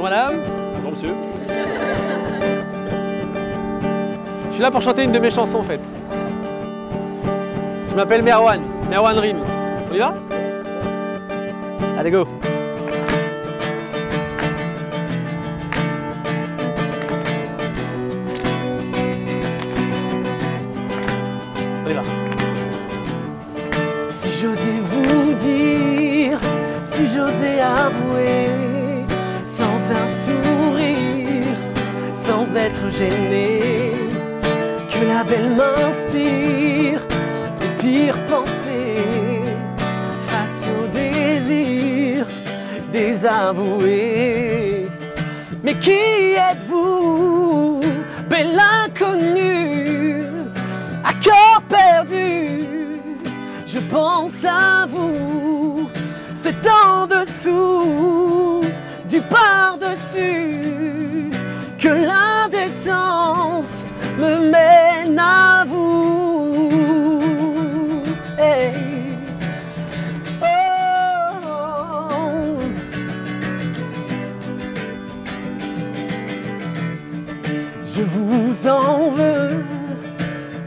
Bonjour madame. Bonjour monsieur. Je suis là pour chanter une de mes chansons en fait. Je m'appelle Merwan, Merwan Rim. On y va? Allez go On y va. Si j'osais vous dire, si j'osais avouer, être gêné, que la belle m'inspire les pires pensées face au désir désavoué. Mais qui êtes-vous, belle inconnue, à cœur perdu? Je pense à vous, c'est en dessous du par-dessus me mène à vous. Oh. Je vous en veux,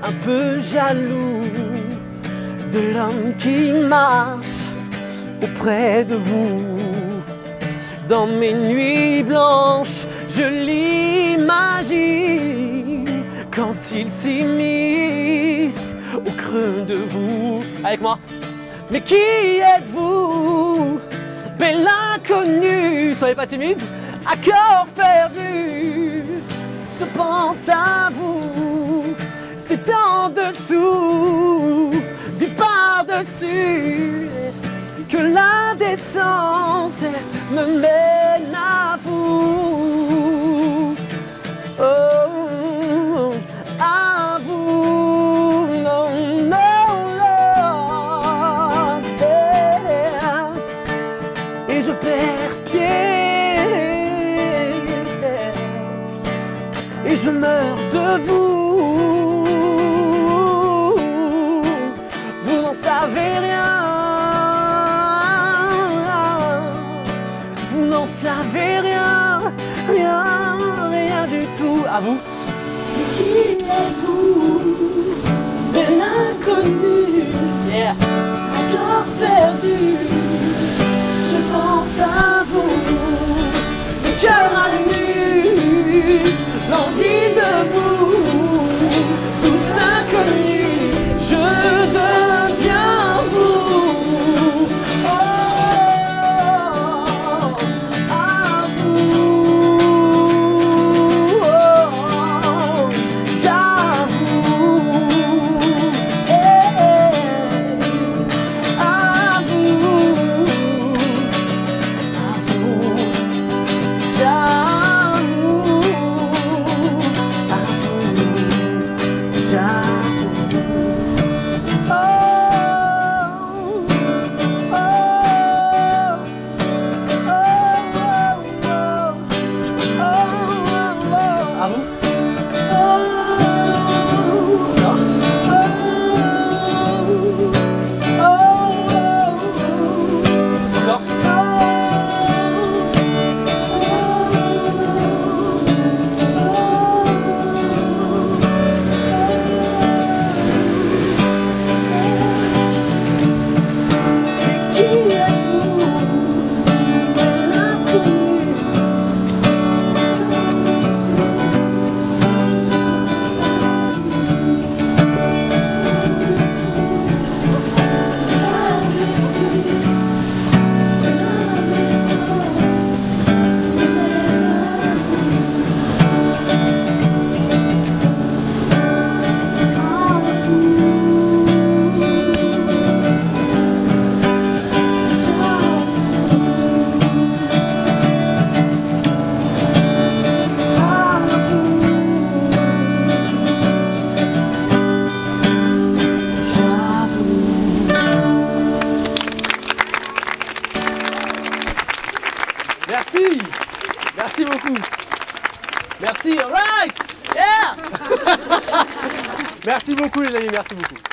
un peu jaloux de l'homme qui marche auprès de vous. Dans mes nuits blanches, je l'imagine quand il s'immisce au creux de vous. Avec moi. Mais qui êtes-vous, belle inconnue Soyez pas timide, à cœur perdu. Je pense à vous, c'est en dessous du par-dessus que l'indécence me mène je meurs de vous. Vous n'en savez rien. Vous n'en savez rien, rien, rien du tout. À vous. Qui êtes-vous, belle inconnue, yeah. Merci. Merci beaucoup. Merci, Yeah. Merci beaucoup les amis, merci beaucoup.